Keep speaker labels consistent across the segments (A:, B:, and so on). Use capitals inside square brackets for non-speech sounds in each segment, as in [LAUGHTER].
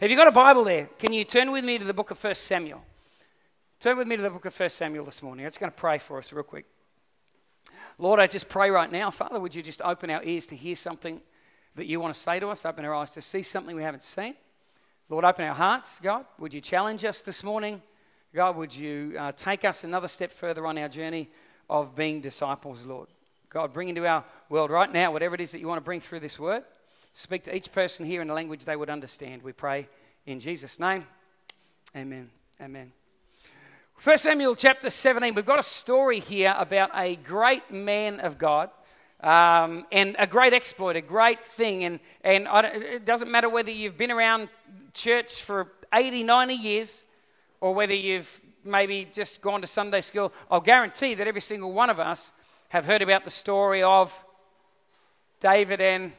A: Have you got a Bible there? Can you turn with me to the book of 1 Samuel? Turn with me to the book of 1 Samuel this morning. I'm just going to pray for us real quick. Lord, I just pray right now, Father, would you just open our ears to hear something that you want to say to us, open our eyes to see something we haven't seen. Lord, open our hearts, God. Would you challenge us this morning? God, would you uh, take us another step further on our journey of being disciples, Lord? God, bring into our world right now whatever it is that you want to bring through this word. Speak to each person here in a language they would understand. We pray in Jesus' name. Amen. Amen. 1 Samuel chapter 17, we've got a story here about a great man of God um, and a great exploit, a great thing. And, and it doesn't matter whether you've been around church for 80, 90 years or whether you've maybe just gone to Sunday school, I'll guarantee that every single one of us have heard about the story of David and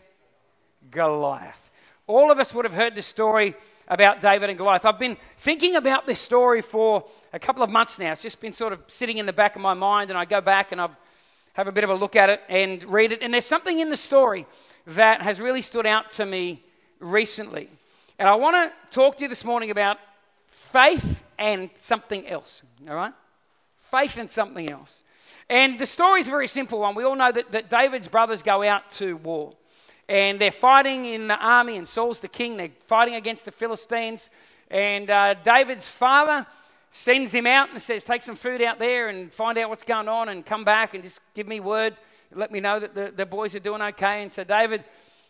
A: Goliath. All of us would have heard the story about David and Goliath. I've been thinking about this story for a couple of months now. It's just been sort of sitting in the back of my mind, and I go back and I have a bit of a look at it and read it. And there's something in the story that has really stood out to me recently. And I want to talk to you this morning about faith and something else. All right? Faith and something else. And the story is a very simple one. We all know that, that David's brothers go out to war and they're fighting in the army, and Saul's the king. They're fighting against the Philistines. And uh, David's father sends him out and says, Take some food out there and find out what's going on and come back and just give me word. Let me know that the, the boys are doing okay. And so David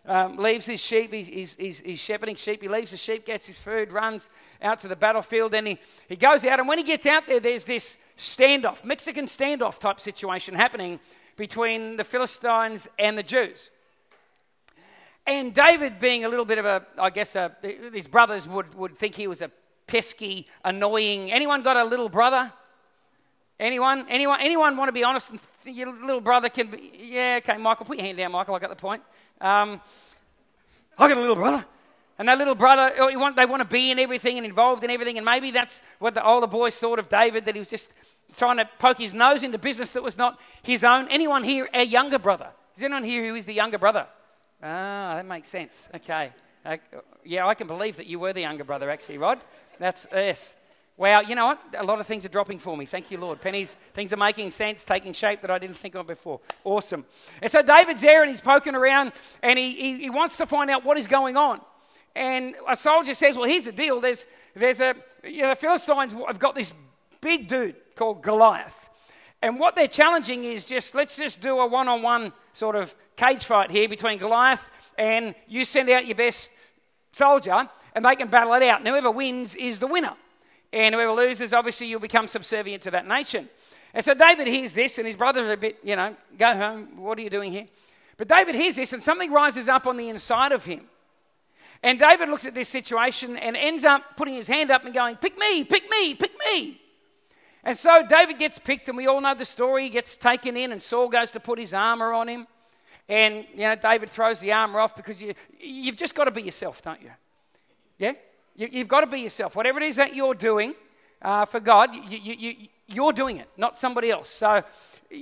A: um, leaves his sheep. He's, he's, he's, shepherding sheep. He leaves the sheep, gets his food, runs out to the battlefield, and he, he goes out. And when he gets out there, there's this standoff, Mexican standoff type situation happening between the Philistines and the Jews. And David, being a little bit of a, I guess, a, his brothers would, would think he was a pesky, annoying. Anyone got a little brother? Anyone? Anyone? Anyone want to be honest? And th- your little brother can be. Yeah, okay, Michael, put your hand down, Michael. I got the point. Um, I got a little brother. And that little brother, oh, they want to be in everything and involved in everything. And maybe that's what the older boys thought of David, that he was just trying to poke his nose into business that was not his own. Anyone here a younger brother? Is anyone here who is the younger brother? Ah, that makes sense. Okay. Uh, yeah, I can believe that you were the younger brother, actually, Rod. That's, yes. Wow, you know what? A lot of things are dropping for me. Thank you, Lord. Pennies, things are making sense, taking shape that I didn't think of before. Awesome. And so David's there and he's poking around and he, he, he wants to find out what is going on. And a soldier says, Well, here's the deal. There's, there's a, you know, the Philistines have got this big dude called Goliath. And what they're challenging is just, let's just do a one on one sort of cage fight here between Goliath and you send out your best soldier and they can battle it out. And whoever wins is the winner. And whoever loses, obviously, you'll become subservient to that nation. And so David hears this, and his brothers are a bit, you know, go home, what are you doing here? But David hears this, and something rises up on the inside of him. And David looks at this situation and ends up putting his hand up and going, Pick me, pick me, pick me. And so David gets picked, and we all know the story. He gets taken in, and Saul goes to put his armor on him. And, you know, David throws the armor off because you, you've just got to be yourself, don't you? Yeah? You, have got to be yourself. Whatever it is that you're doing uh, for God, you, you, you, you're doing it, not somebody else. So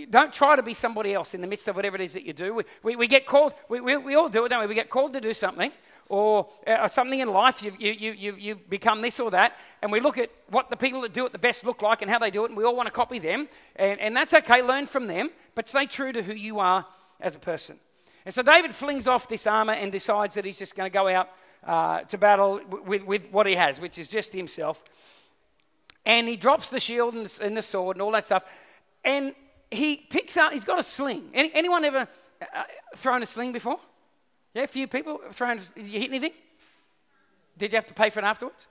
A: don't try to be somebody else in the midst of whatever it is that you do. We, we, we get called, we, we, we, all do it, don't we? We get called to do something or uh, something in life, you, you, you, you become this or that, and we look at what the people that do it the best look like and how they do it, and we all want to copy them, and, and that's okay, learn from them, but stay true to who you are as a person. And so David flings off this armor and decides that he's just going to go out uh, to battle with, with what he has, which is just himself. And he drops the shield and the, and the sword and all that stuff. And he picks up, he's got a sling. Any, anyone ever uh, thrown a sling before? Yeah, a few people thrown, did you hit anything? Did you have to pay for it afterwards?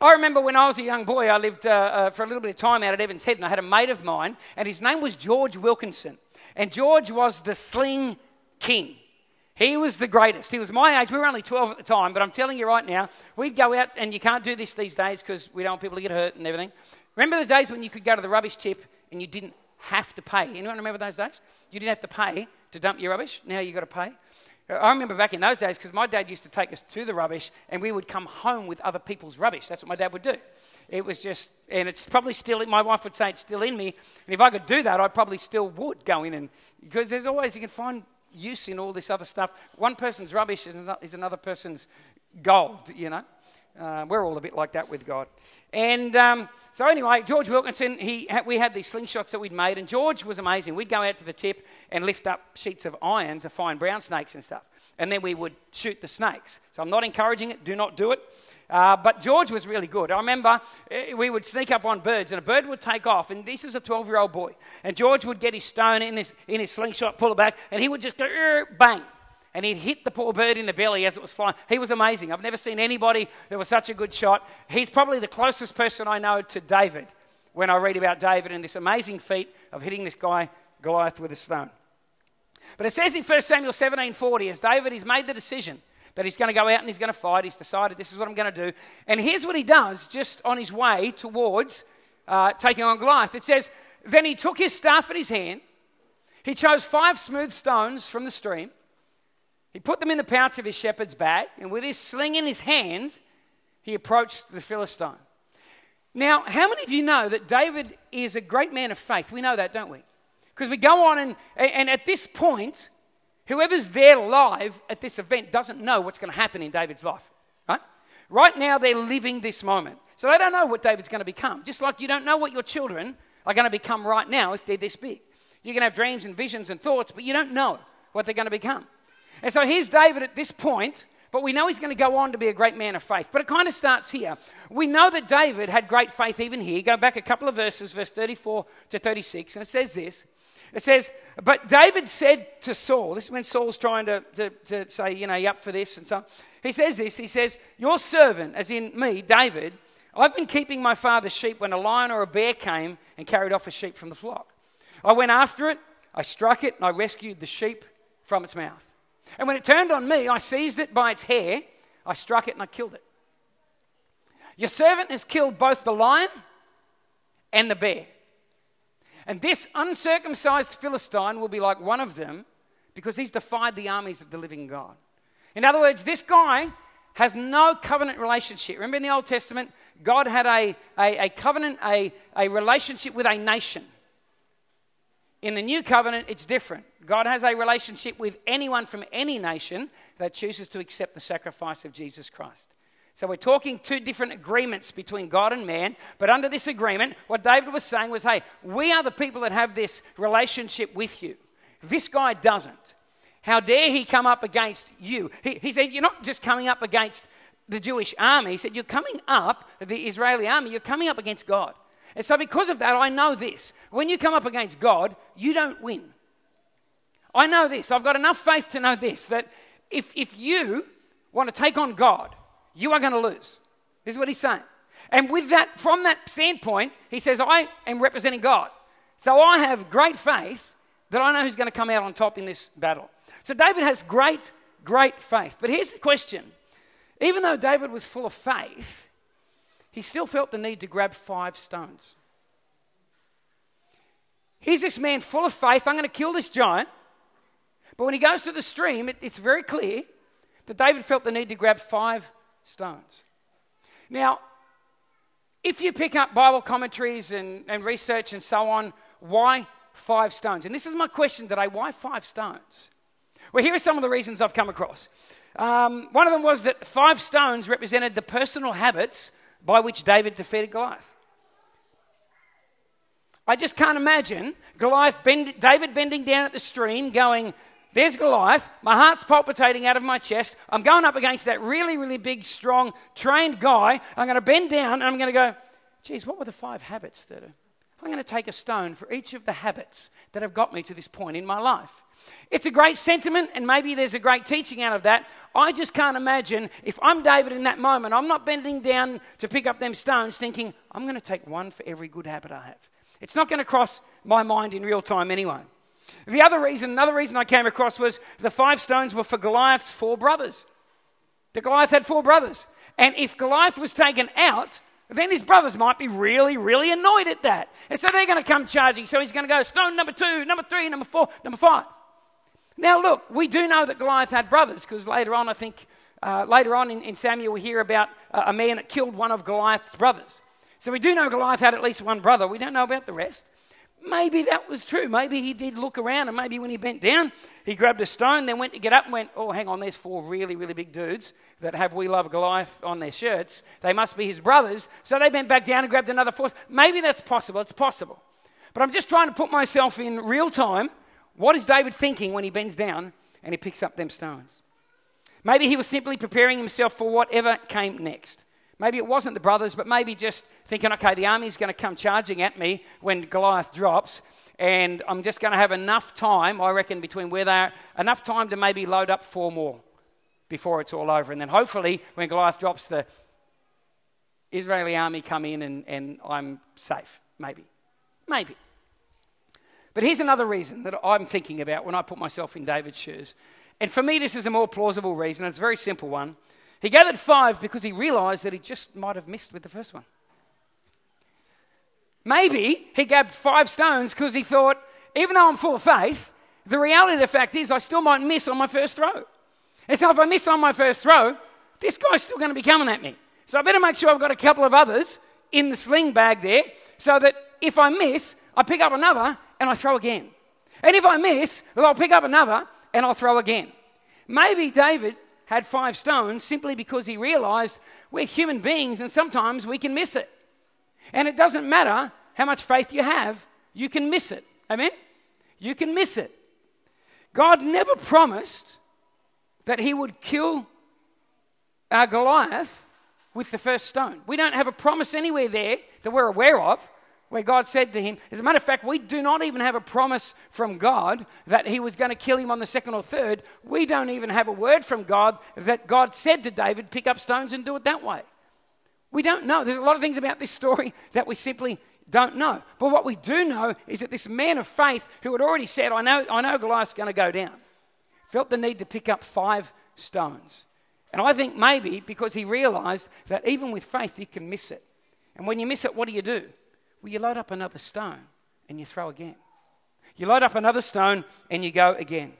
A: I remember when I was a young boy, I lived uh, uh, for a little bit of time out at Evans Head, and I had a mate of mine, and his name was George Wilkinson. And George was the sling king. He was the greatest. He was my age. We were only 12 at the time, but I'm telling you right now, we'd go out, and you can't do this these days because we don't want people to get hurt and everything. Remember the days when you could go to the rubbish tip and you didn't have to pay? Anyone remember those days? You didn't have to pay to dump your rubbish. Now you've got to pay. I remember back in those days because my dad used to take us to the rubbish and we would come home with other people's rubbish. That's what my dad would do. It was just, and it's probably still, my wife would say it's still in me. And if I could do that, I probably still would go in and, because there's always, you can find use in all this other stuff. One person's rubbish is another person's gold, you know. Uh, we're all a bit like that with God. And um, so, anyway, George Wilkinson, he we had these slingshots that we'd made, and George was amazing. We'd go out to the tip and lift up sheets of iron to find brown snakes and stuff. And then we would shoot the snakes. So, I'm not encouraging it, do not do it. Uh, but George was really good. I remember eh, we would sneak up on birds, and a bird would take off, and this is a 12 year old boy. And George would get his stone in his, in his slingshot, pull it back, and he would just go, bang and he'd hit the poor bird in the belly as it was flying. He was amazing. I've never seen anybody that was such a good shot. He's probably the closest person I know to David when I read about David and this amazing feat of hitting this guy, Goliath, with a stone. But it says in 1 Samuel 17:40, as David has made the decision that he's going to go out and he's going to fight, he's decided this is what I'm going to do. And here's what he does just on his way towards uh, taking on Goliath. It says, Then he took his staff in his hand, he chose five smooth stones from the stream he put them in the pouch of his shepherd's bag, and with his sling in his hand, he approached the Philistine. Now, how many of you know that David is a great man of faith? We know that, don't we? Because we go on, and, and at this point, whoever's there live at this event doesn't know what's going to happen in David's life. Right? Right now, they're living this moment. So they don't know what David's going to become. Just like you don't know what your children are going to become right now if they're this big. You can have dreams and visions and thoughts, but you don't know what they're going to become. And so here's David at this point, but we know he's going to go on to be a great man of faith. But it kind of starts here. We know that David had great faith even here. Go back a couple of verses, verse 34 to 36, and it says this. It says, But David said to Saul, this is when Saul's trying to, to, to say, you know, you up for this and so on. He says this, he says, Your servant, as in me, David, I've been keeping my father's sheep when a lion or a bear came and carried off a sheep from the flock. I went after it, I struck it, and I rescued the sheep from its mouth. And when it turned on me, I seized it by its hair, I struck it, and I killed it. Your servant has killed both the lion and the bear. And this uncircumcised Philistine will be like one of them because he's defied the armies of the living God. In other words, this guy has no covenant relationship. Remember in the Old Testament, God had a, a, a covenant, a, a relationship with a nation. In the new covenant, it's different. God has a relationship with anyone from any nation that chooses to accept the sacrifice of Jesus Christ. So we're talking two different agreements between God and man. But under this agreement, what David was saying was hey, we are the people that have this relationship with you. This guy doesn't. How dare he come up against you? He, he said, You're not just coming up against the Jewish army. He said, You're coming up, the Israeli army, you're coming up against God. And so, because of that, I know this. When you come up against God, you don't win. I know this. I've got enough faith to know this that if, if you want to take on God, you are going to lose. This is what he's saying. And with that, from that standpoint, he says, I am representing God. So I have great faith that I know who's going to come out on top in this battle. So David has great, great faith. But here's the question even though David was full of faith, he still felt the need to grab five stones. Here's this man full of faith. I'm going to kill this giant. But when he goes to the stream, it, it's very clear that David felt the need to grab five stones. Now, if you pick up Bible commentaries and, and research and so on, why five stones? And this is my question today why five stones? Well, here are some of the reasons I've come across. Um, one of them was that five stones represented the personal habits by which David defeated Goliath. I just can't imagine Goliath bend, David bending down at the stream going, There's Goliath. My heart's palpitating out of my chest. I'm going up against that really, really big, strong, trained guy. I'm going to bend down and I'm going to go, Geez, what were the five habits that are. I'm going to take a stone for each of the habits that have got me to this point in my life. It's a great sentiment, and maybe there's a great teaching out of that. I just can't imagine if I'm David in that moment, I'm not bending down to pick up them stones thinking, I'm going to take one for every good habit I have. It's not going to cross my mind in real time anyway. The other reason, another reason I came across was the five stones were for Goliath's four brothers. The Goliath had four brothers. And if Goliath was taken out, then his brothers might be really, really annoyed at that. And so they're going to come charging. So he's going to go stone number two, number three, number four, number five. Now, look, we do know that Goliath had brothers because later on, I think, uh, later on in, in, Samuel, we hear about uh, a man that killed one of Goliath's brothers. So we do know Goliath had at least one brother. We don't know about the rest. Maybe that was true. Maybe he did look around, and maybe when he bent down, he grabbed a stone, then went to get up and went, Oh, hang on, there's four really, really big dudes that have We Love Goliath on their shirts. They must be his brothers. So they bent back down and grabbed another force. Maybe that's possible. It's possible. But I'm just trying to put myself in real time. What is David thinking when he bends down and he picks up them stones? Maybe he was simply preparing himself for whatever came next. Maybe it wasn't the brothers, but maybe just thinking, okay, the army's going to come charging at me when Goliath drops, and I'm just going to have enough time, I reckon, between where they are, enough time to maybe load up four more before it's all over. And then hopefully, when Goliath drops, the Israeli army come in and, and I'm safe. Maybe. Maybe. But here's another reason that I'm thinking about when I put myself in David's shoes. And for me, this is a more plausible reason. It's a very simple one. He gathered five because he realized that he just might have missed with the first one. Maybe he grabbed five stones because he thought, even though I'm full of faith, the reality of the fact is I still might miss on my first throw. And so if I miss on my first throw, this guy's still going to be coming at me. So I better make sure I've got a couple of others in the sling bag there so that if I miss, I pick up another and I throw again. And if I miss, well, I'll pick up another and I'll throw again. Maybe David had five stones simply because he realized we're human beings and sometimes we can miss it. And it doesn't matter how much faith you have, you can miss it. Amen? You can miss it. God never promised that he would kill our Goliath with the first stone. We don't have a promise anywhere there that we're aware of where God said to him, as a matter of fact, we do not even have a promise from God that he was going to kill him on the second or third. We don't even have a word from God that God said to David, pick up stones and do it that way. We don't know. There's a lot of things about this story [LAUGHS] that we simply don't know. But what we do know is that this man of faith who had already said, I know, I know Goliath's going to go down, felt the need to pick up five stones. And I think maybe because he realized that even with faith, you can miss it. And when you miss it, what do you do? Well, you load up another stone and you throw again. You load up another stone and you go again.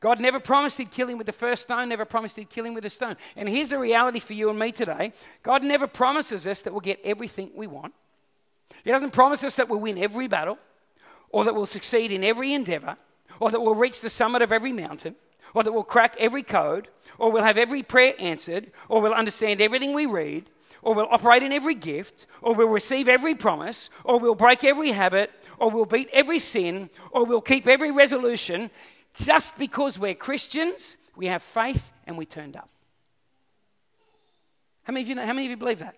A: God never promised He'd kill him with the first stone, never promised He'd kill him with a stone. And here's the reality for you and me today God never promises us that we'll get everything we want. He doesn't promise us that we'll win every battle, or that we'll succeed in every endeavor, or that we'll reach the summit of every mountain, or that we'll crack every code, or we'll have every prayer answered, or we'll understand everything we read, or we'll operate in every gift, or we'll receive every promise, or we'll break every habit, or we'll beat every sin, or we'll keep every resolution. Just because we're Christians, we have faith and we turned up. How many of you, know, how many of you believe that?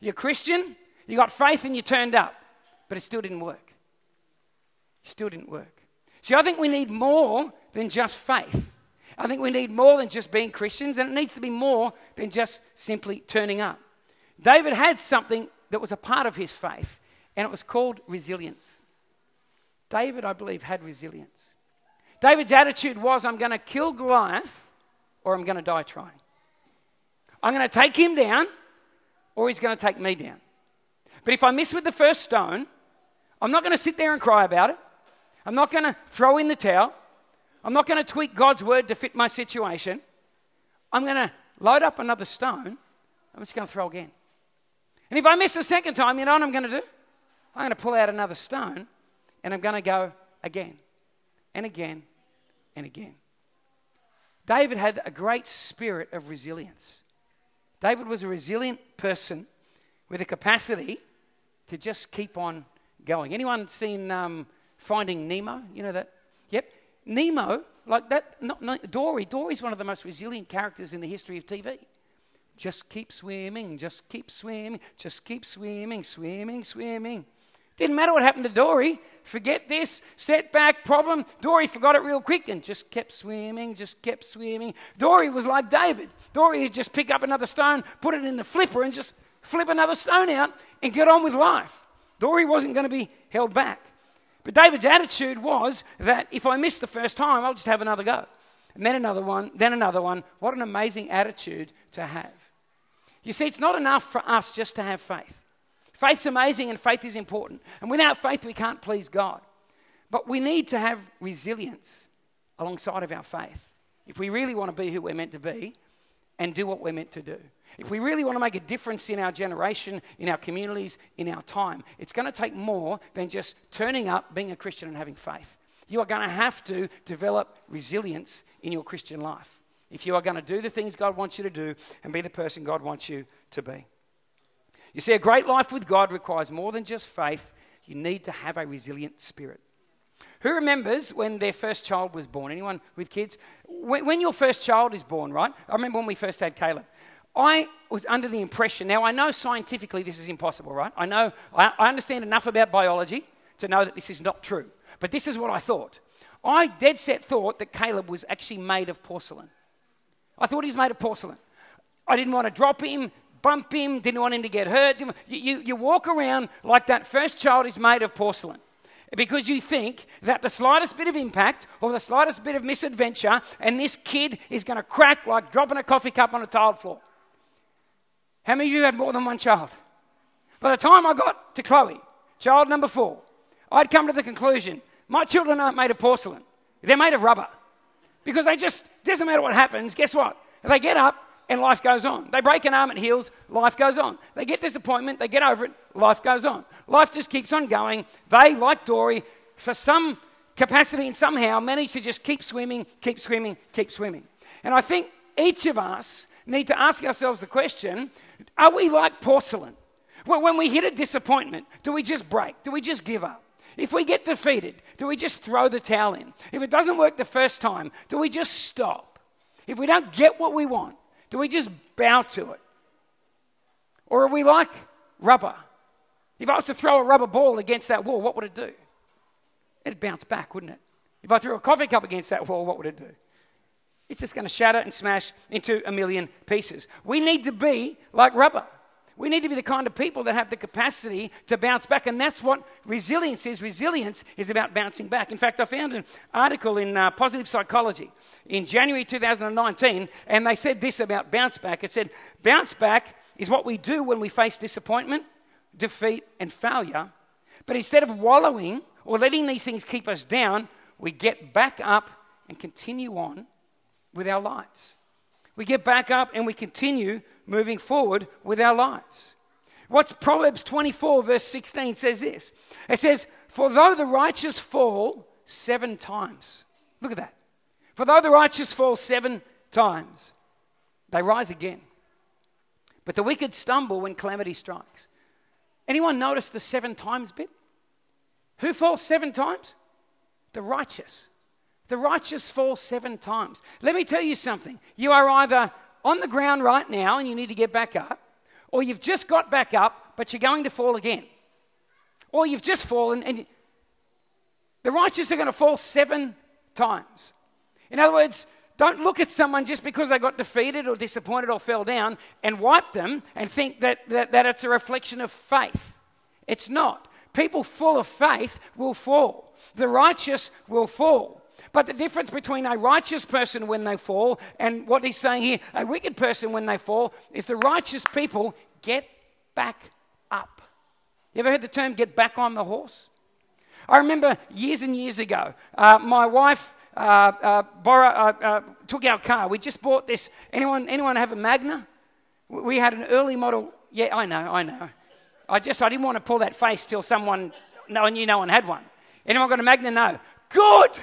A: You're Christian, you got faith and you turned up, but it still didn't work. It still didn't work. See, I think we need more than just faith. I think we need more than just being Christians, and it needs to be more than just simply turning up. David had something that was a part of his faith, and it was called resilience. David, I believe, had resilience. David's attitude was I'm going to kill Goliath or I'm going to die trying. I'm going to take him down or he's going to take me down. But if I miss with the first stone, I'm not going to sit there and cry about it. I'm not going to throw in the towel. I'm not going to tweak God's word to fit my situation. I'm going to load up another stone. I'm just going to throw again. And if I miss the second time, you know what I'm going to do? I'm going to pull out another stone and I'm going to go again and again and again. David had a great spirit of resilience. David was a resilient person with a capacity to just keep on going. Anyone seen um, Finding Nemo? You know that? Yep. Nemo, like that, not, not, Dory. Dory's one of the most resilient characters in the history of TV. Just keep swimming, just keep swimming, just keep swimming, swimming, swimming. Didn't matter what happened to Dory. Forget this setback problem. Dory forgot it real quick and just kept swimming, just kept swimming. Dory was like David. Dory would just pick up another stone, put it in the flipper, and just flip another stone out and get on with life. Dory wasn't going to be held back. But David's attitude was that if I miss the first time, I'll just have another go. And then another one, then another one. What an amazing attitude to have. You see, it's not enough for us just to have faith. Faith's amazing and faith is important. And without faith, we can't please God. But we need to have resilience alongside of our faith if we really want to be who we're meant to be and do what we're meant to do. If we really want to make a difference in our generation, in our communities, in our time, it's going to take more than just turning up, being a Christian, and having faith. You are going to have to develop resilience in your Christian life if you are going to do the things God wants you to do and be the person God wants you to be. You see, a great life with God requires more than just faith, you need to have a resilient spirit. Who remembers when their first child was born? Anyone with kids? When, when, your first child is born, right? I remember when we first had Caleb. I was under the impression, now I know scientifically this is impossible, right? I know, I, I understand enough about biology to know that this is not true. But this is what I thought. I dead set thought that Caleb was actually made of porcelain. I thought he was made of porcelain. I didn't want to drop him, bump him, didn't want him to get hurt. You, you, you walk around like that first child is made of porcelain because you think that the slightest bit of impact or the slightest bit of misadventure and this kid is going to crack like dropping a coffee cup on a tiled floor. How many of you had more than one child? By the time I got to Chloe, child number four, I'd come to the conclusion my children aren't made of porcelain, they're made of rubber. Because they just, doesn't matter what happens, guess what? They get up and life goes on. They break an arm, it heals, life goes on. They get disappointment, they get over it, life goes on. Life just keeps on going. They, like Dory, for some capacity and somehow manage to just keep swimming, keep swimming, keep swimming. And I think each of us need to ask ourselves the question are we like porcelain? Well, when we hit a disappointment, do we just break? Do we just give up? If we get defeated, do we just throw the towel in? If it doesn't work the first time, do we just stop? If we don't get what we want, do we just bow to it? Or are we like rubber? If I was to throw a rubber ball against that wall, what would it do? It'd bounce back, wouldn't it? If I threw a coffee cup against that wall, what would it do? It's just going to shatter and smash into a million pieces. We need to be like rubber. We need to be the kind of people that have the capacity to bounce back, and that's what resilience is. Resilience is about bouncing back. In fact, I found an article in uh, Positive Psychology in January 2019, and they said this about bounce back. It said, Bounce back is what we do when we face disappointment, defeat, and failure. But instead of wallowing or letting these things keep us down, we get back up and continue on with our lives. We get back up and we continue moving forward with our lives. What's Proverbs 24, verse 16 says this it says, For though the righteous fall seven times, look at that. For though the righteous fall seven times, they rise again. But the wicked stumble when calamity strikes. Anyone notice the seven times bit? Who falls seven times? The righteous. The righteous fall seven times. Let me tell you something. You are either on the ground right now and you need to get back up, or you've just got back up, but you're going to fall again. Or you've just fallen and the righteous are going to fall seven times. In other words, don't look at someone just because they got defeated or disappointed or fell down and wipe them and think that, that, that it's a reflection of faith. It's not. People full of faith will fall, the righteous will fall. But the difference between a righteous person when they fall and what he's saying here, a wicked person when they fall, is the righteous people get back up. You ever heard the term get back on the horse? I remember years and years ago, uh, my wife uh, uh, borrow, uh, uh, took our car. We just bought this. Anyone, anyone have a Magna? We had an early model. Yeah, I know, I know. I just I didn't want to pull that face till someone, no one knew no one had one. Anyone got a Magna? No. Good.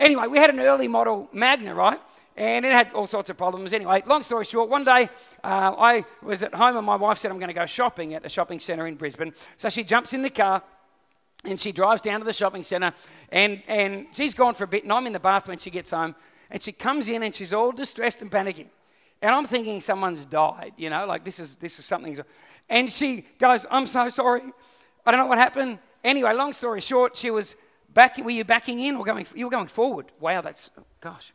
A: Anyway, we had an early model Magna, right? And it had all sorts of problems. Anyway, long story short, one day uh, I was at home and my wife said, I'm going to go shopping at the shopping centre in Brisbane. So she jumps in the car and she drives down to the shopping centre and, and she's gone for a bit and I'm in the bath when she gets home and she comes in and she's all distressed and panicking. And I'm thinking someone's died, you know, like this is, this is something. And she goes, I'm so sorry. I don't know what happened. Anyway, long story short, she was Back, were you backing in or going? You were going forward. Wow, that's gosh.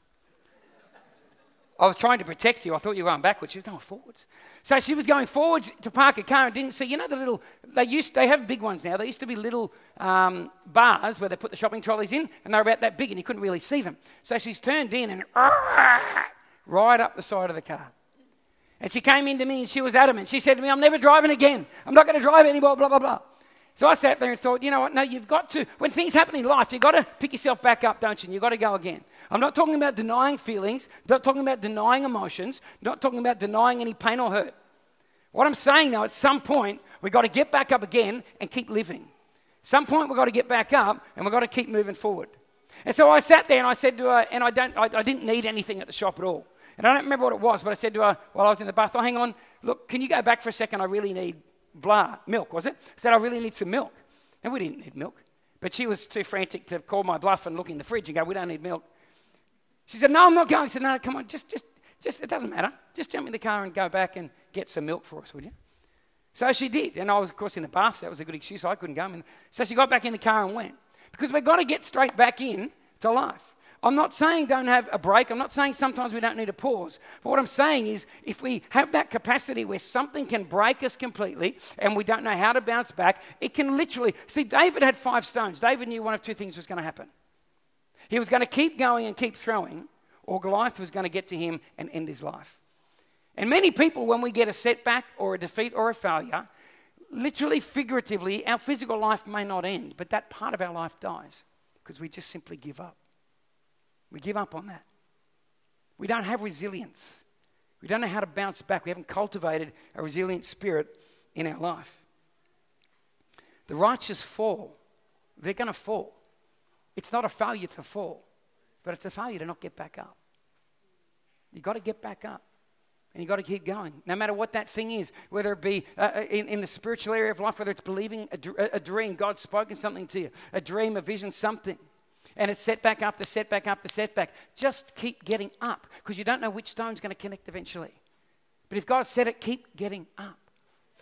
A: I was trying to protect you. I thought you were going backwards. She was going forwards. So she was going forwards to park a car and didn't see. You know the little. They used. They have big ones now. They used to be little um, bars where they put the shopping trolleys in, and they're about that big, and you couldn't really see them. So she's turned in and [LAUGHS] right up the side of the car. And she came into me and she was adamant. She said to me, "I'm never driving again. I'm not going to drive anymore." Blah blah blah. So I sat there and thought, you know what? No, you've got to, when things happen in life, you've got to pick yourself back up, don't you? And you've got to go again. I'm not talking about denying feelings, not talking about denying emotions, not talking about denying any pain or hurt. What I'm saying though, at some point, we've got to get back up again and keep living. Some point, we've got to get back up and we've got to keep moving forward. And so I sat there and I said to her, and I, don't, I, I didn't need anything at the shop at all. And I don't remember what it was, but I said to her while I was in the bath, oh, hang on, look, can you go back for a second? I really need blah, milk, was it? I said, I really need some milk. And we didn't need milk. But she was too frantic to call my bluff and look in the fridge and go, we don't need milk. She said, no, I'm not going. I said, no, come on, just, just, just, it doesn't matter. Just jump in the car and go back and get some milk for us, would you? So she did. And I was, of course, in the bath. So that was a good excuse. I couldn't go. So she got back in the car and went. Because we've got to get straight back in to life. I'm not saying don't have a break. I'm not saying sometimes we don't need a pause. But what I'm saying is if we have that capacity where something can break us completely and we don't know how to bounce back, it can literally. See, David had five stones. David knew one of two things was going to happen. He was going to keep going and keep throwing, or Goliath was going to get to him and end his life. And many people, when we get a setback or a defeat or a failure, literally, figuratively, our physical life may not end, but that part of our life dies because we just simply give up. We give up on that. We don't have resilience. We don't know how to bounce back. We haven't cultivated a resilient spirit in our life. The righteous fall. They're going to fall. It's not a failure to fall, but it's a failure to not get back up. You've got to get back up. And you've got to keep going, no matter what that thing is, whether it be uh, uh in, in, the spiritual area of life, whether it's believing a, a dream, God's spoken something to you, a dream, a vision, something and it's setback after setback after setback. Just keep getting up because you don't know which stone's going to connect eventually. But if God said it, keep getting up.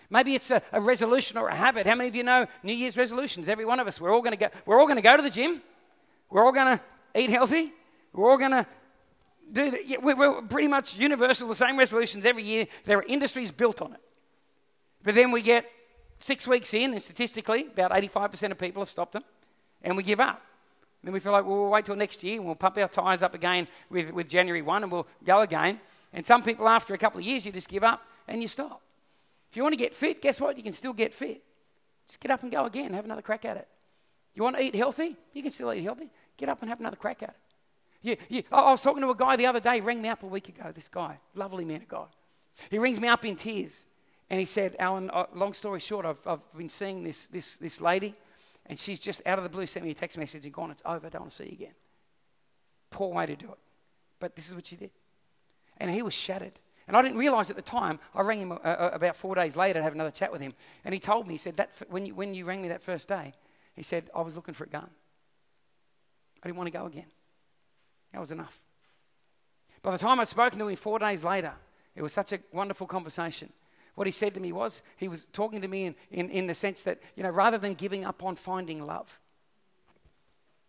A: Maybe it's a, a, resolution or a habit. How many of you know New Year's resolutions? Every one of us. We're all going to go. We're all going to go to the gym. We're all going to eat healthy. We're all going to do. We're pretty much universal. The same resolutions every year. There are industries built on it. But then we get six weeks in, and statistically, about 85% of people have stopped them, and we give up then we feel like, well, we'll wait till next year and we'll pump our tyres up again with, with January 1 and we'll go again. And some people, after a couple of years, you just give up and you stop. If you want to get fit, guess what? You can still get fit. Just get up and go again, have another crack at it. You want to eat healthy? You can still eat healthy. Get up and have another crack at it. You, you, I was talking to a guy the other day, rang me up a week ago, this guy, lovely man of God. He rings me up in tears and he said, Alan, uh, long story short, I've, I've been seeing this, this, this lady and she's just out of the blue sent me a text message and gone, It's over, I don't want to see you again. Poor way to do it. But this is what she did. And he was shattered. And I didn't realize at the time, I rang him uh, uh, about four days later to have another chat with him. And he told me, he said, that f- when, you, when you rang me that first day, he said, I was looking for a gun. I didn't want to go again. That was enough. By the time I'd spoken to him four days later, it was such a wonderful conversation. What he said to me was, he was talking to me in, in, in the sense that, you know, rather than giving up on finding love,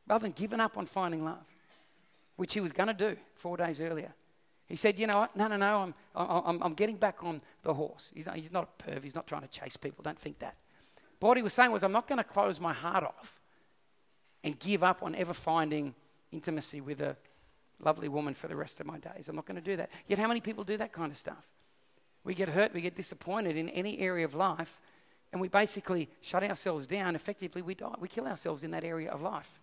A: rather than giving up on finding love, which he was going to do four days earlier, he said, you know what? No, no, no, I'm, I'm, I'm getting back on the horse. He's not, he's not a perv. He's not trying to chase people. Don't think that. But what he was saying was, I'm not going to close my heart off and give up on ever finding intimacy with a lovely woman for the rest of my days. I'm not going to do that. Yet, how many people do that kind of stuff? We get hurt, we get disappointed in any area of life, and we basically shut ourselves down. Effectively, we die. We kill ourselves in that area of life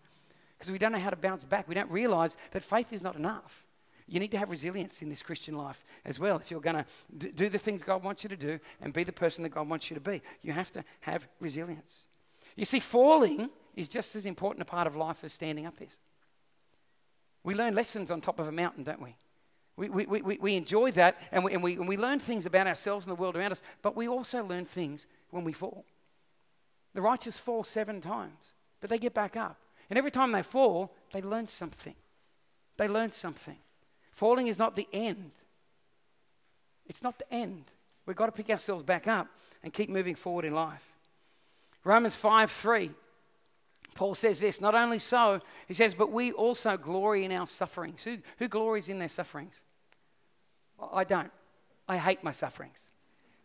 A: because we don't know how to bounce back. We don't realize that faith is not enough. You need to have resilience in this Christian life as well. If you're going to do the things God wants you to do and be the person that God wants you to be, you have to have resilience. You see, falling is just as important a part of life as standing up is. We learn lessons on top of a mountain, don't we? We, we, we, we enjoy that and we, and, we, and we learn things about ourselves and the world around us, but we also learn things when we fall. The righteous fall seven times, but they get back up. And every time they fall, they learn something. They learn something. Falling is not the end. It's not the end. We've got to pick ourselves back up and keep moving forward in life. Romans 5 3. Paul says this, not only so, he says, but we also glory in our sufferings. Who, who glories in their sufferings? I don't. I hate my sufferings.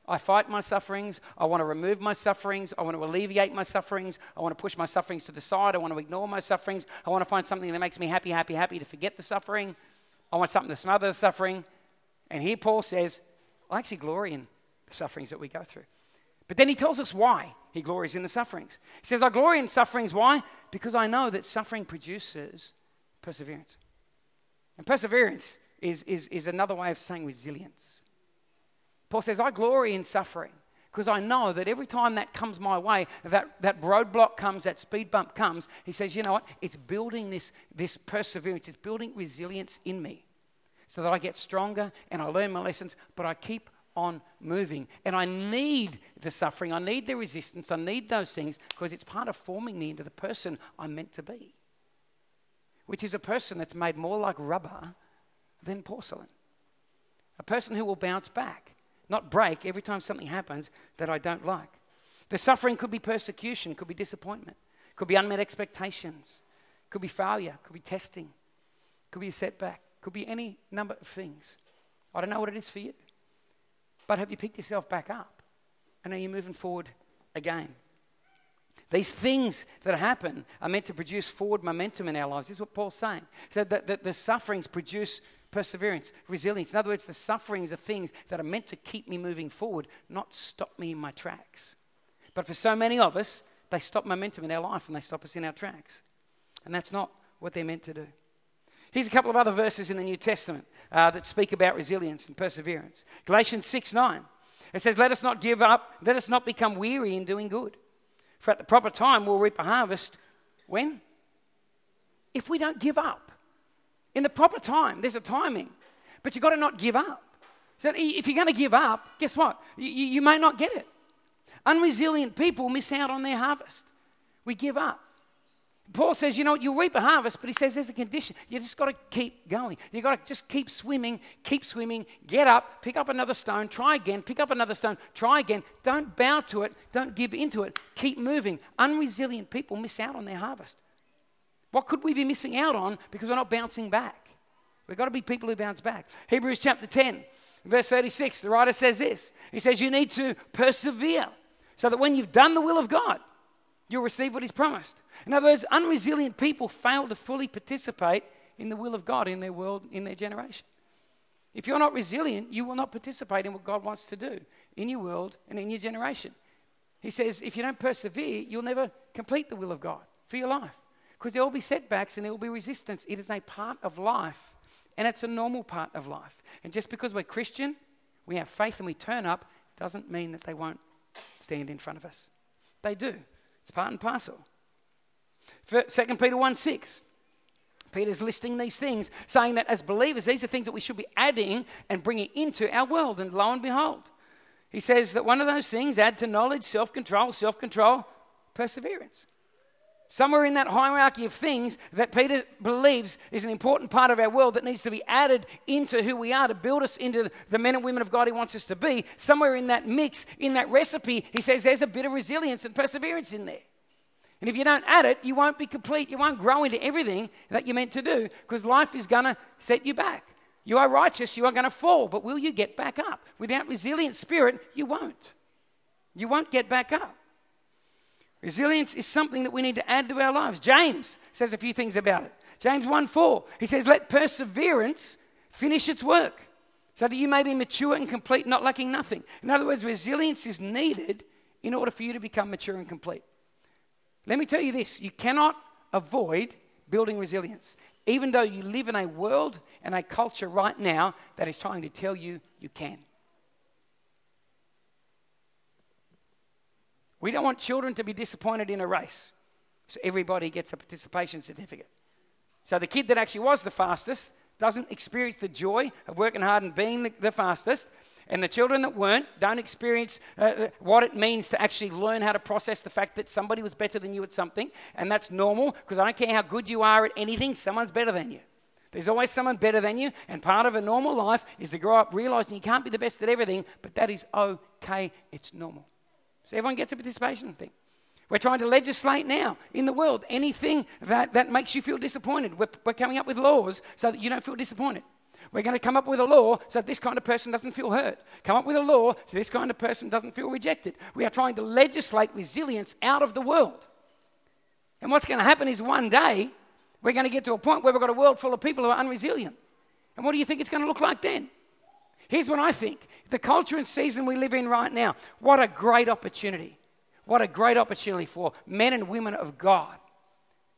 A: I fight my sufferings. I want to remove my sufferings. I want to alleviate my sufferings. I want to push my sufferings to the side. I want to ignore my sufferings. I want to find something that makes me happy, happy, happy to forget the suffering. I want something to smother the suffering. And here Paul says, I actually glory in the sufferings that we go through. But then he tells us why he glories in the sufferings. He says, I glory in sufferings. Why? Because I know that suffering produces perseverance. And perseverance is, is, is another way of saying resilience. Paul says, I glory in suffering because I know that every time that comes my way, that, that roadblock comes, that speed bump comes, he says, you know what? It's building this, this perseverance, it's building resilience in me so that I get stronger and I learn my lessons, but I keep on moving. And I need the suffering, I need the resistance, I need those things because it's part of forming me into the person I'm meant to be, which is a person that's made more like rubber than porcelain. A person who will bounce back not break every time something happens that I don't like. The suffering could be persecution, could be disappointment, could be unmet expectations, could be failure, could be testing, could be a setback, could be any number of things. I don't know what it is for you. But have you picked yourself back up? And are you moving forward again? These things that happen are meant to produce forward momentum in our lives. This is what Paul's saying. So that, that the sufferings produce perseverance, resilience. In other words, the sufferings are things that are meant to keep me moving forward, not stop me in my tracks. But for so many of us, they stop momentum in our life and they stop us in our tracks. And that's not what they're meant to do. Here's a couple of other verses in the New Testament uh, that speak about resilience and perseverance. Galatians 6 9. It says, Let us not give up, let us not become weary in doing good. For at the proper time, we'll reap a harvest. When? If we don't give up in the proper time. There's a timing. But you've got to not give up. So if you're going to give up, guess what? You, you may not get it. Unresilient people miss out on their harvest. We give up. Paul says, you know, you'll reap a harvest, but he says there's a condition. You just got to keep going. You've got to just keep swimming, keep swimming, get up, pick up another stone, try again, pick up another stone, try again. Don't bow to it, don't give into it, keep moving. Unresilient people miss out on their harvest. What could we be missing out on because we're not bouncing back? We've got to be people who bounce back. Hebrews chapter 10, verse 36, the writer says this He says, You need to persevere so that when you've done the will of God, you'll receive what He's promised. In other words, unresilient people fail to fully participate in the will of God in their world, in their generation. If you're not resilient, you will not participate in what God wants to do in your world and in your generation. He says, if you don't persevere, you'll never complete the will of God for your life. Because there will be setbacks and there will be resistance. It is a part of life, and it's a normal part of life. And just because we're Christian, we have faith and we turn up, doesn't mean that they won't stand in front of us. They do. It's part and parcel. 2 Peter 1 6. Peter's listing these things, saying that as believers, these are things that we should be adding and bringing into our world. And lo and behold, he says that one of those things add to knowledge, self control, self control, perseverance. Somewhere in that hierarchy of things that Peter believes is an important part of our world that needs to be added into who we are to build us into the men and women of God he wants us to be. Somewhere in that mix, in that recipe, he says there's a bit of resilience and perseverance in there. And if you don't add it, you won't be complete. You won't grow into everything that you're meant to do because life is going to set you back. You are righteous, you are going to fall, but will you get back up? Without resilient spirit, you won't. You won't get back up. Resilience is something that we need to add to our lives. James says a few things about it. James 1 4, he says, Let perseverance finish its work so that you may be mature and complete, not lacking nothing. In other words, resilience is needed in order for you to become mature and complete. Let me tell you this you cannot avoid building resilience, even though you live in a world and a culture right now that is trying to tell you you can. We don't want children to be disappointed in a race. So everybody gets a participation certificate. So the kid that actually was the fastest doesn't experience the joy of working hard and being the, the fastest. And the children that weren't don't experience uh, uh, what it means to actually learn how to process the fact that somebody was better than you at something. And that's normal because I don't care how good you are at anything, someone's better than you. There's always someone better than you. And part of a normal life is to grow up realizing you can't be the best at everything, but that is okay. It's normal. So everyone gets a participation thing. We're trying to legislate now in the world anything that, that makes you feel disappointed. We're, we're coming up with laws so that you don't feel disappointed. We're going to come up with a law so this kind of person doesn't feel hurt. Come up with a law so this kind of person doesn't feel rejected. We are trying to legislate resilience out of the world. And what's going to happen is one day we're going to get to a point where we've got a world full of people who are unresilient. And what do you think it's going to look like then? Here's what I think the culture and season we live in right now, what a great opportunity. What a great opportunity for men and women of God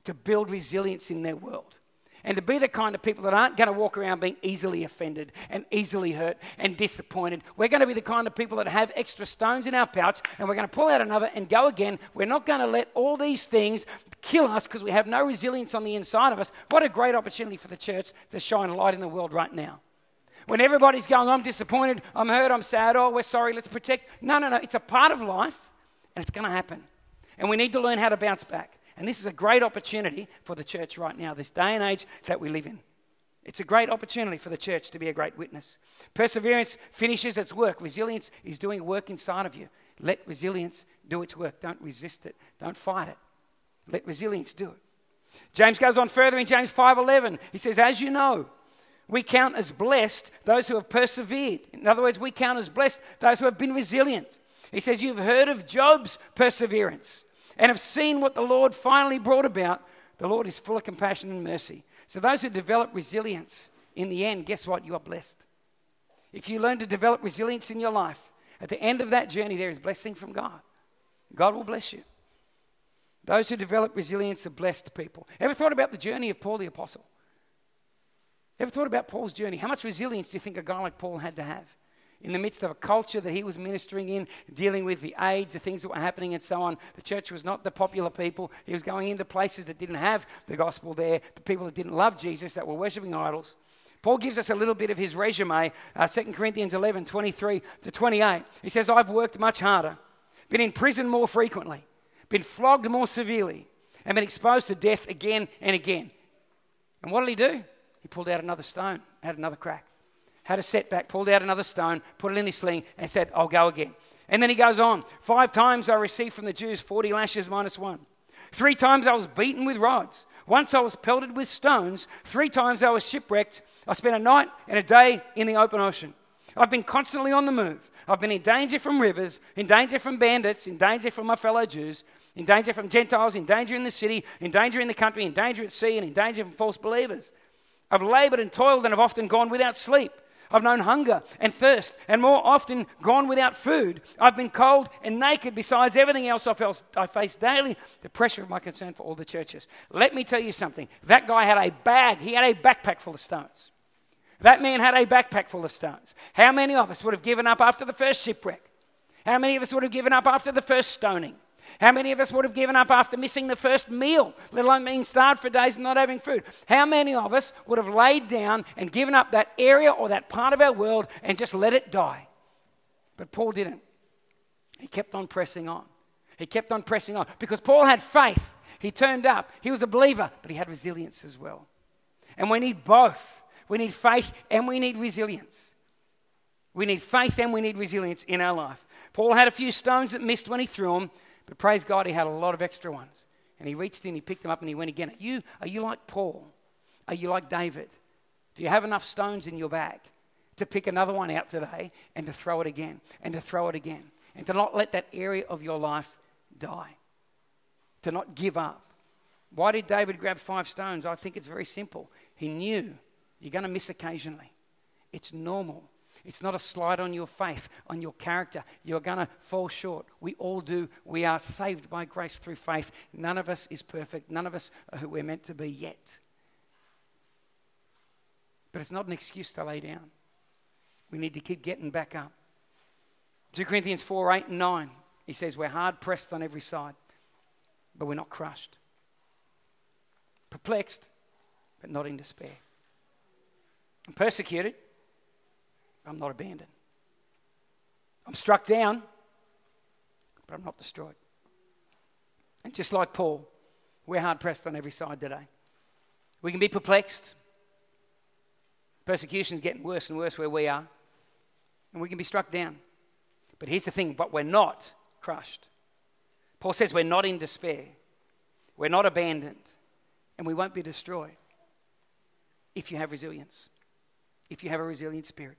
A: to build resilience in their world and to be the kind of people that aren't going to walk around being easily offended and easily hurt and disappointed. We're going to be the kind of people that have extra stones in our pouch and we're going to pull out another and go again. We're not going to let all these things kill us because we have no resilience on the inside of us. What a great opportunity for the church to shine a light in the world right now. When everybody's going, I'm disappointed, I'm hurt, I'm sad, oh, we're sorry, let's protect. No, no, no. It's a part of life and it's going to happen. And we need to learn how to bounce back. And this is a great opportunity for the church right now, this day and age that we live in. It's a great opportunity for the church to be a great witness. Perseverance finishes its work. Resilience is doing work inside of you. Let resilience do its work. Don't resist it. Don't fight it. Let resilience do it. James goes on further in James 5:11. He says, "As you know, we count as blessed those who have persevered. In other words, we count as blessed those who have been resilient." He says, "You've heard of Job's perseverance and have seen what the Lord finally brought about, the Lord is full of compassion and mercy. So, those who develop resilience, in the end, guess what? You are blessed. If you learn to develop resilience in your life, at the end of that journey, there is blessing from God. God will bless you. Those who develop resilience are blessed people. Ever thought about the journey of Paul the Apostle? Ever thought about Paul's journey? How much resilience do you think a guy like Paul had to have? in the midst of a culture that he was ministering in, dealing with the AIDS, the things that were happening, and so on. The church was not the popular people. He was going into places that didn't have the gospel there, the people that didn't love Jesus, that were worshipping idols. Paul gives us a little bit of his resume, uh, 2 Corinthians 11 23 to 28. He says, I've worked much harder, been in prison more frequently, been flogged more severely, and been exposed to death again and again. And what did he do? He pulled out another stone, had another crack had a setback, pulled out another stone, put it in his sling, and said, I'll go again. And then he goes on Five times I received from the Jews 40 lashes minus one. Three times I was beaten with rods. Once I was pelted with stones. Three times I was shipwrecked. I spent a night and a day in the open ocean. I've been constantly on the move. I've been in danger from rivers, in danger from bandits, in danger from my fellow Jews, in danger from Gentiles, in danger in the city, in danger in the country, in danger at sea, and in danger from false believers. I've labored and toiled and have often gone without sleep. I've known hunger and thirst and more often gone without food. I've been cold and naked besides everything else I, face daily, the pressure of my concern for all the churches. Let me tell you something. That guy had a bag, he had a backpack full of stones. That man had a backpack full of stones. How many of us would have given up after the first shipwreck? How many of us would have given up after the first stoning? How many of us would have given up after missing the first meal, let alone being starved for days and not having food? How many of us would have laid down and given up that area or that part of our world and just let it die? But Paul didn't. He kept on pressing on. He kept on pressing on because Paul had faith. He turned up. He was a believer, but he had resilience as well. And we need both. We need faith and we need resilience. We need faith and we need resilience in our life. Paul had a few stones that missed when he threw them, but praise God, he had a lot of extra ones. And he reached in, he picked them up, and he went again. Are you, are you like Paul? Are you like David? Do you have enough stones in your bag to pick another one out today and to throw it again and to throw it again and to not let that area of your life die? To not give up. Why did David grab five stones? I think it's very simple. He knew you're going to miss occasionally. It's normal. It's not a slide on your faith, on your character. You're going to fall short. We all do. We are saved by grace through faith. None of us is perfect. None of us are who we're meant to be yet. But it's not an excuse to lay down. We need to keep getting back up. 2 Corinthians 4 8 and 9. He says, We're hard pressed on every side, but we're not crushed. Perplexed, but not in despair. Persecuted, I'm not abandoned. I'm struck down, but I'm not destroyed. And just like Paul, we're hard pressed on every side today. We can be perplexed. Persecution's getting worse and worse where we are. And we can be struck down. But here's the thing, but we're not crushed. Paul says we're not in despair. We're not abandoned. And we won't be destroyed if you have resilience, if you have a resilient spirit.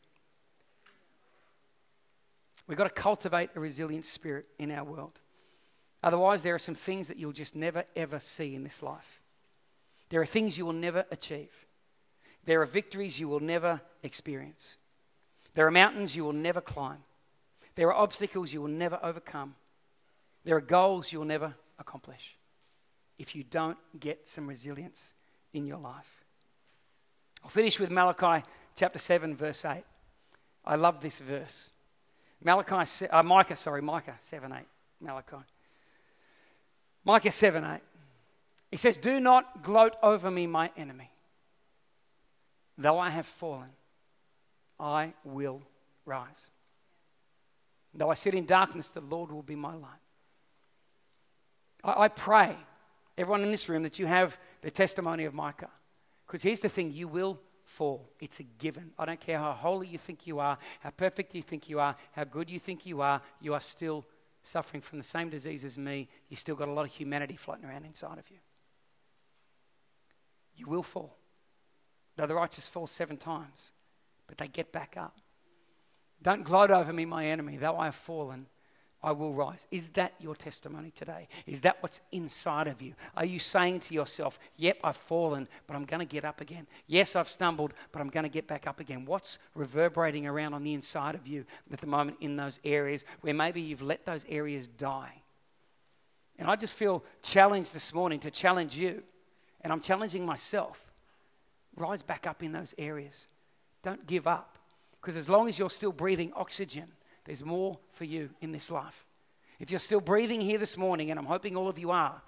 A: We've got to cultivate a resilient spirit in our world. Otherwise, there are some things that you'll just never, ever see in this life. There are things you will never achieve. There are victories you will never experience. There are mountains you will never climb. There are obstacles you will never overcome. There are goals you will never accomplish if you don't get some resilience in your life. I'll finish with Malachi chapter 7, verse 8. I love this verse. Malachi, uh, Micah, sorry, Micah 7, 8. Malachi. Micah 7, 8. He says, Do not gloat over me, my enemy. Though I have fallen, I will rise. Though I sit in darkness, the Lord will be my light. I, I pray, everyone in this room, that you have the testimony of Micah. Because here's the thing you will fall. It's a given. I don't care how holy you think you are, how perfect you think you are, how good you think you are, you are still suffering from the same disease as me. You still got a lot of humanity floating around inside of you. You will fall. Though the righteous fall seven times, but they get back up. Don't gloat over me, my enemy. Though I have fallen, I will rise. Is that your testimony today? Is that what's inside of you? Are you saying to yourself, Yep, I've fallen, but I'm going to get up again? Yes, I've stumbled, but I'm going to get back up again. What's reverberating around on the inside of you at the moment in those areas where maybe you've let those areas die? And I just feel challenged this morning to challenge you, and I'm challenging myself. Rise back up in those areas. Don't give up. Because as long as you're still breathing oxygen, there's more for you in this life. If you're still breathing here this morning, and I'm hoping all of you are,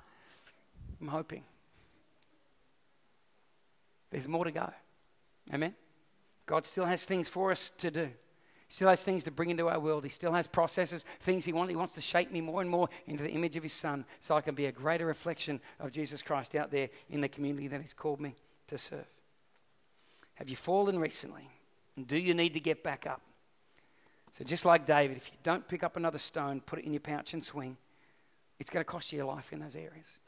A: I'm hoping. There's more to go. Amen? God still has things for us to do. He still has things to bring into our world. He still has processes, things he wants. He wants to shape me more and more into the image of his son so I can be a greater reflection of Jesus Christ out there in the community that he's called me to serve. Have you fallen recently? And do you need to get back up? So, just like David, if you don't pick up another stone, put it in your pouch and swing, it's going to cost you your life in those areas.